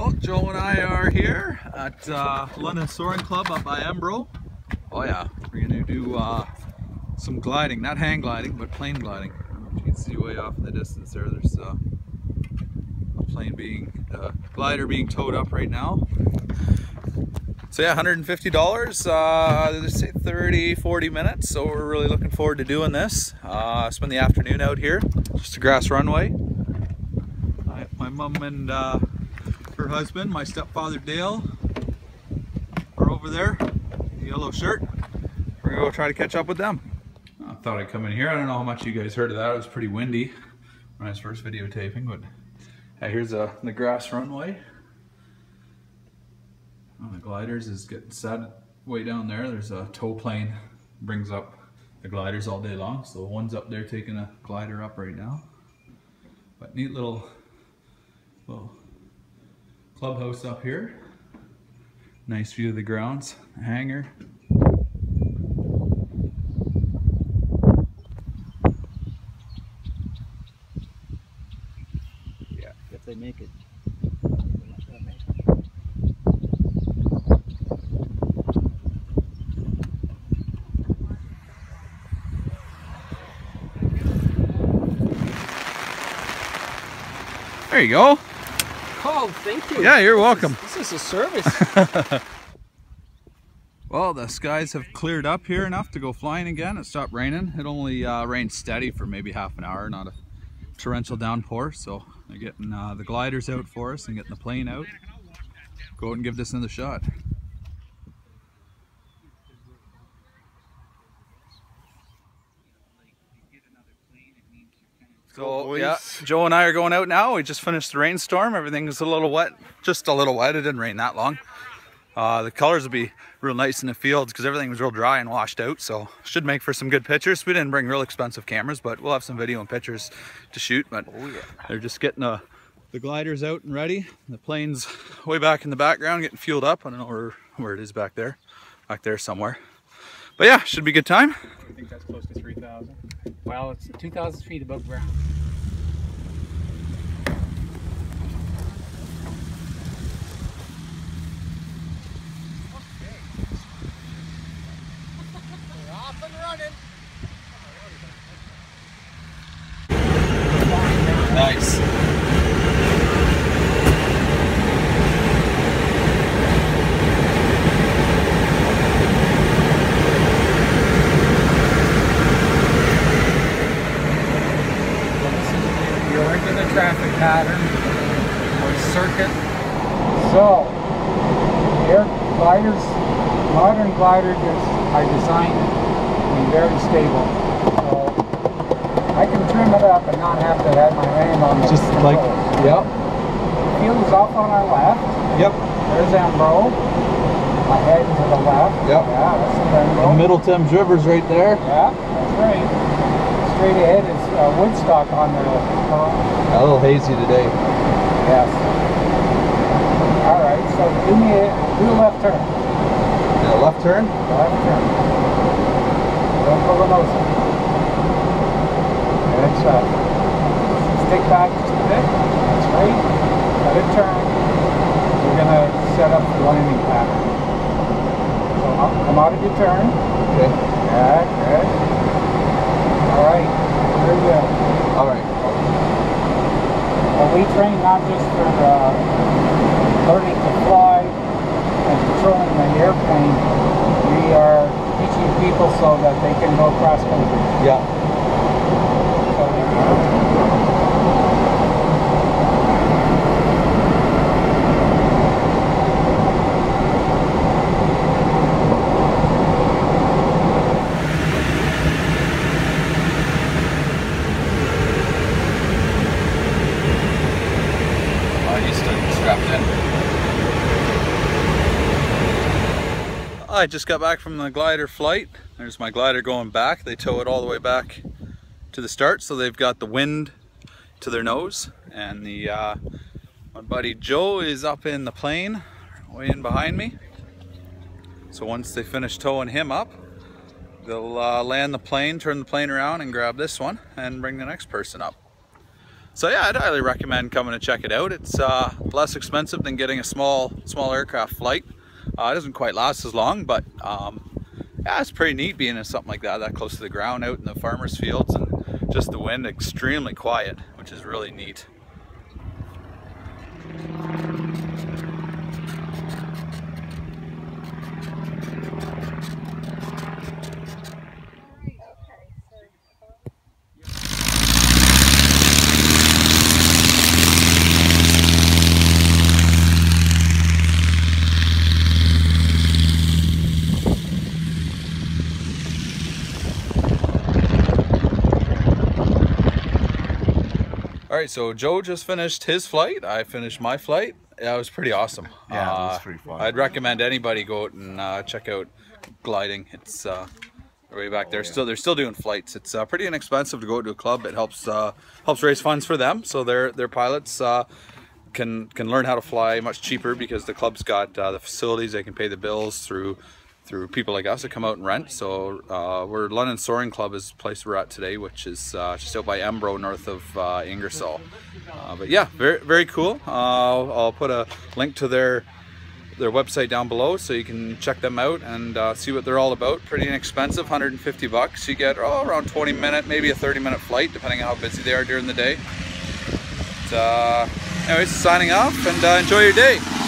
Well, Joe and I are here at uh, London Soaring Club up by Embro. Oh yeah, we're gonna do uh, some gliding, not hang gliding, but plane gliding. I don't know if you can see way off in the distance there. There's uh, a plane being, uh, glider being towed up right now. So yeah, $150, uh, they say 30, 40 minutes. So we're really looking forward to doing this. Uh, spend the afternoon out here, just a grass runway. I, my mom and uh, her husband, my stepfather Dale, are over there, the yellow shirt. We're gonna go try to catch up with them. I thought I'd come in here. I don't know how much you guys heard of that. It was pretty windy when I was first videotaping, but yeah, here's a, the grass runway. The gliders is getting set way down there. There's a tow plane brings up the gliders all day long. So one's up there taking a glider up right now. But neat little, little clubhouse up here. Nice view of the grounds, hangar. Yeah, if they make it. There you go. Oh, thank you. Yeah, you're This welcome. is- This is a service. Well, the skies have cleared up here enough to go flying again. It stopped raining. It only uh, rained steady for maybe half an hour, not a torrential downpour. So they're getting uh, the gliders out for us and getting the plane out. Go out and give this another shot. So yeah, Joe and I are going out now. We just finished the rainstorm. Everything's a little wet, just a little wet. It didn't rain that long. Uh, the colors will be real nice in the fields because everything was real dry and washed out. So should make for some good pictures. We didn't bring real expensive cameras, but we'll have some video and pictures to shoot. But they're just getting the, the gliders out and ready. The plane's way back in the background getting fueled up. I don't know where, where it is back there, back there somewhere. But yeah, should be a good time. I think that's close to 3,000. Well, it's 2,000 feet above ground. Nice. You're into the traffic pattern or circuit. So, air gliders, modern gliders are designed to be very stable. So, I can trim it up and not have to have my hand on the Just like, yep, Field is off on our left. yep. There's Embro. My head to the left. Yep. Yeah, that's the Embro. Middle Thames River's right there. Yeah, that's right. Straight ahead is uh, Woodstock on the uh, A little hazy today. Yes. All right, so do me a, do a left turn. Yeah, left turn. Left turn. Don't pull the nose in. Good. Stick back just a bit. That's right. Let it turn. We're gonna set up the landing pattern. So up- come out of your turn. Okay. Yeah, good. All right. Here we go. All right. Well, we train not just for uh, learning to fly and controlling the airplane. We are teaching people so that they can go cross country. Yeah. So they can- Oh, he's still strapped in. I just got back from the glider flight. There's my glider going back. They tow it all the way back to the start, so they've got the wind to their nose. And the uh, my buddy Joe is up in the plane, way in behind me. So once they finish towing him up, they'll uh, land the plane, turn the plane around, and grab this one and bring the next person up. so yeah, I'd highly recommend coming to check it out. It's uh, less expensive than getting a small small aircraft flight. Uh, it doesn't quite last as long, but um, yeah, it's pretty neat being in something like that, that close to the ground out in the farmer's fields and just the wind extremely quiet, which is really neat. All right, so Joe just finished his flight. I finished my flight. Yeah, it was pretty awesome. Yeah, it was Uh, pretty fun. I'd recommend anybody go out and uh, check out gliding. It's uh, way back there. Still, they're still doing flights. It's uh, pretty inexpensive to go to a club. It helps uh, helps raise funds for them, so their their pilots uh, can can learn how to fly much cheaper because the club's got uh, the facilities. They can pay the bills through through people like us that come out and rent. So uh, we're London Soaring Club is the place we're at today, which is uh, just out by Embro, north of uh, Ingersoll. Uh, but yeah, very very cool. Uh, I'll, put a link to their their website down below so you can check them out and uh, see what they're all about. Pretty inexpensive, 150 bucks. You get oh, around 20 minute, maybe a 30 minute flight, depending on how busy they are during the day. But, anyways, signing off and enjoy your day.